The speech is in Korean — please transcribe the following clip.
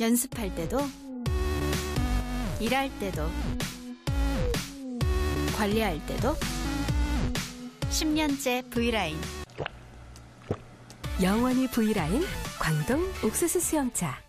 연습할 때도 일할 때도 관리할 때도 10년째 V라인. 영원히 V라인 광동 옥수수 수염차.